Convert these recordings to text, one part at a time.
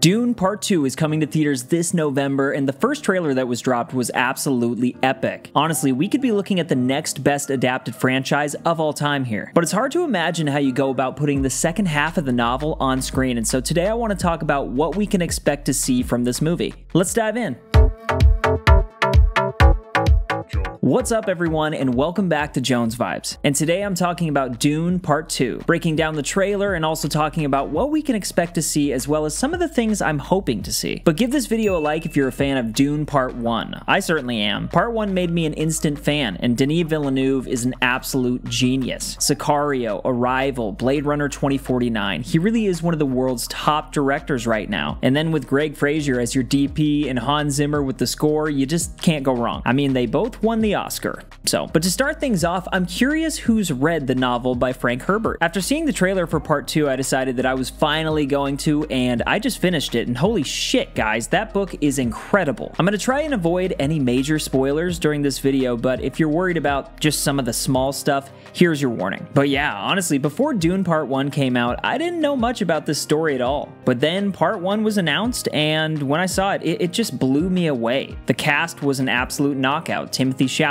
Dune Part 2 is coming to theaters this November, and the first trailer that was dropped was absolutely epic. Honestly, we could be looking at the next best adapted franchise of all time here. But it's hard to imagine how you go about putting the second half of the novel on screen, and so today I want to talk about what we can expect to see from this movie. Let's dive in. What's up, everyone, and welcome back to Jones Vibes. And today I'm talking about Dune Part 2, breaking down the trailer and also talking about what we can expect to see as well as some of the things I'm hoping to see. But give this video a like if you're a fan of Dune Part 1. I certainly am. Part 1 made me an instant fan, and Denis Villeneuve is an absolute genius. Sicario, Arrival, Blade Runner 2049. He really is one of the world's top directors right now. And then with Greig Fraser as your DP and Hans Zimmer with the score, you just can't go wrong. I mean, they both won the Oscar. So, but to start things off, I'm curious who's read the novel by Frank Herbert. After seeing the trailer for part two, I decided that I was finally going to, and I just finished it, and holy shit, guys, that book is incredible. I'm gonna try and avoid any major spoilers during this video, but if you're worried about just some of the small stuff, here's your warning. But yeah, honestly, before Dune Part 1 came out, I didn't know much about this story at all. But then Part 1 was announced, and when I saw it, it, it just blew me away. The cast was an absolute knockout. Timothy Chalamet,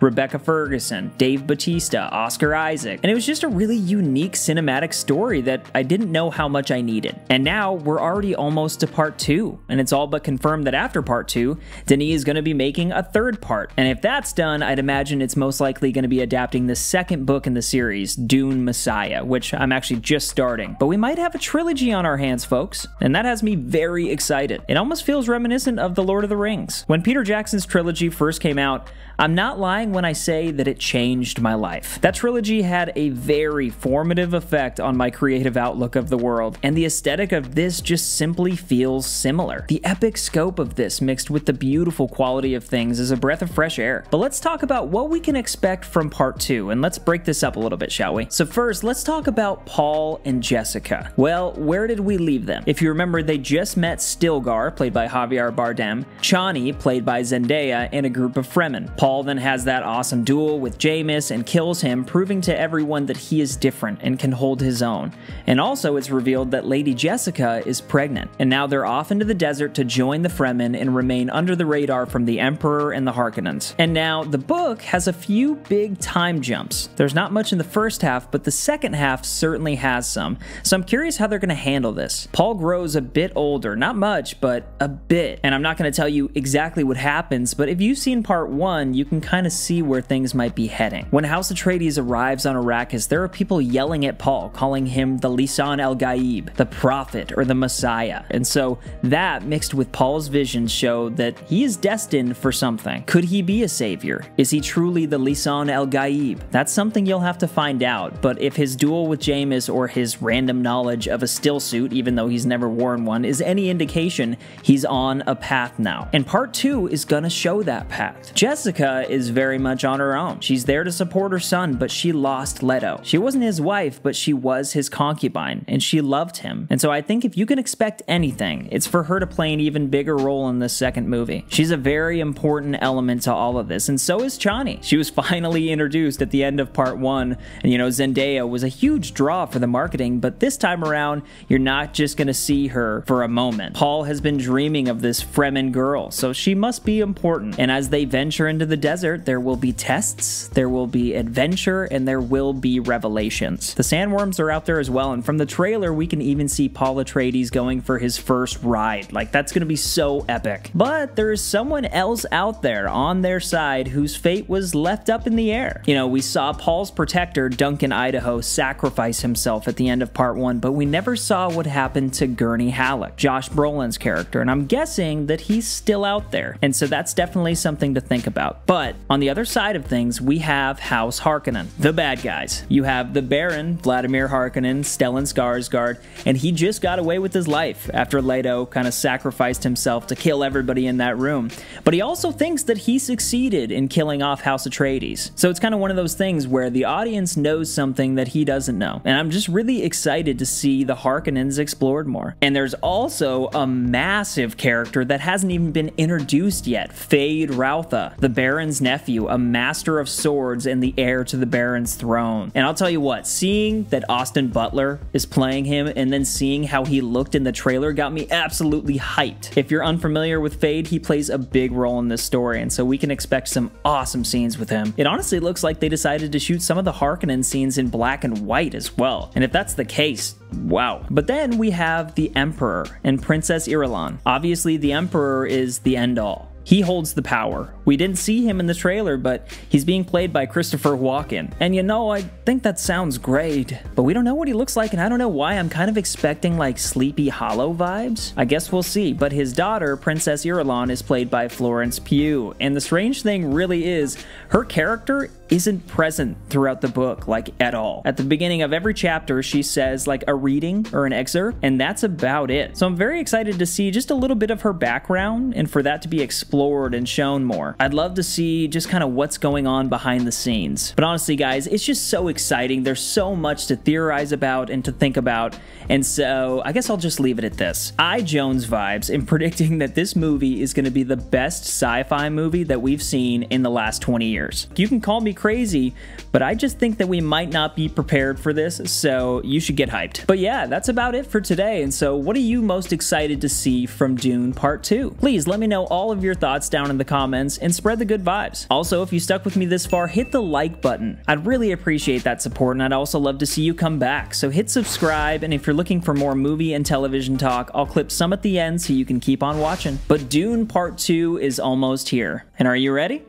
Rebecca Ferguson, Dave Bautista, Oscar Isaac, and it was just a really unique cinematic story that I didn't know how much I needed. And now we're already almost to part two, and it's all but confirmed that after part two, Denis is going to be making a third part. And if that's done, I'd imagine it's most likely going to be adapting the second book in the series, Dune Messiah, which I'm actually just starting. But we might have a trilogy on our hands, folks, and that has me very excited. It almost feels reminiscent of The Lord of the Rings. When Peter Jackson's trilogy first came out, I'm not lying when I say that it changed my life. That trilogy had a very formative effect on my creative outlook of the world, and the aesthetic of this just simply feels similar. The epic scope of this mixed with the beautiful quality of things is a breath of fresh air. But let's talk about what we can expect from part two, and let's break this up a little bit, shall we? So first, let's talk about Paul and Jessica. Well, where did we leave them? If you remember, they just met Stilgar, played by Javier Bardem, Chani, played by Zendaya, and a group of Fremen. Paul then has that awesome duel with Jamis and kills him, proving to everyone that he is different and can hold his own. And also, it's revealed that Lady Jessica is pregnant, and now they're off into the desert to join the Fremen and remain under the radar from the Emperor and the Harkonnens. And now, the book has a few big time jumps. There's not much in the first half, but the second half certainly has some. So I'm curious how they're going to handle this. Paul grows a bit older, not much, but a bit. And I'm not going to tell you exactly what happens, but if you've seen part you can kind of see where things might be heading. When House Atreides arrives on Arrakis, there are people yelling at Paul, calling him the Lisan el Gaib, the prophet, or the Messiah. And so that, mixed with Paul's visions, show that he is destined for something. Could he be a savior? Is he truly the Lisan el Gaib? That's something you'll have to find out, but if his duel with Jamis or his random knowledge of a still suit, even though he's never worn one, is any indication, he's on a path now. And part two is gonna show that path. Jessica is very much on her own. She's there to support her son, but she lost Leto. She wasn't his wife, but she was his concubine, and she loved him. And so I think if you can expect anything, it's for her to play an even bigger role in this second movie. She's a very important element to all of this, and so is Chani. She was finally introduced at the end of part one, and you know, Zendaya was a huge draw for the marketing, but this time around, you're not just gonna see her for a moment. Paul has been dreaming of this Fremen girl, so she must be important. And as they venture into the desert, there will be tests, there will be adventure, and there will be revelations. The sandworms are out there as well, and from the trailer, we can even see Paul Atreides going for his first ride. Like, that's gonna be so epic. But there is someone else out there on their side whose fate was left up in the air. You know, we saw Paul's protector, Duncan Idaho, sacrifice himself at the end of part one, but we never saw what happened to Gurney Halleck, Josh Brolin's character, and I'm guessing that he's still out there. And so that's definitely something to think about. But on the other side of things, we have House Harkonnen, the bad guys. You have the Baron, Vladimir Harkonnen, Stellan Skarsgård, and he just got away with his life after Leto kind of sacrificed himself to kill everybody in that room. But he also thinks that he succeeded in killing off House Atreides. So it's kind of one of those things where the audience knows something that he doesn't know. And I'm just really excited to see the Harkonnens explored more. And there's also a massive character that hasn't even been introduced yet, Feyd-Rautha, the Baron Baron's nephew, a master of swords and the heir to the Baron's throne. And I'll tell you what, seeing that Austin Butler is playing him and then seeing how he looked in the trailer got me absolutely hyped. If you're unfamiliar with Feyd, he plays a big role in this story, and so we can expect some awesome scenes with him. It honestly looks like they decided to shoot some of the Harkonnen scenes in black and white as well. And if that's the case, Wow. But then we have the Emperor and Princess Irulan. Obviously, the Emperor is the end all. He holds the power. We didn't see him in the trailer, but he's being played by Christopher Walken. And you know, I think that sounds great, but we don't know what he looks like, and I don't know why I'm kind of expecting like Sleepy Hollow vibes. I guess we'll see. But his daughter, Princess Irulan, is played by Florence Pugh. And the strange thing really is, her character isn't present throughout the book, like at all. At the beginning of every chapter, she says like a reading or an excerpt, and that's about it. So I'm very excited to see just a little bit of her background and for that to be explored and shown more. I'd love to see just kind of what's going on behind the scenes. But honestly, guys, it's just so exciting. There's so much to theorize about and to think about. And so I guess I'll just leave it at this. I Jones vibes in predicting that this movie is going to be the best sci fi movie that we've seen in the last 20 years. You can call me crazy, but I just think that we might not be prepared for this, so you should get hyped. But yeah, that's about it for today, and so what are you most excited to see from Dune Part 2? Please let me know all of your thoughts down in the comments and spread the good vibes. Also, if you stuck with me this far, hit the like button. I'd really appreciate that support, and I'd also love to see you come back, so hit subscribe, and if you're looking for more movie and television talk, I'll clip some at the end so you can keep on watching. But Dune Part 2 is almost here, and are you ready?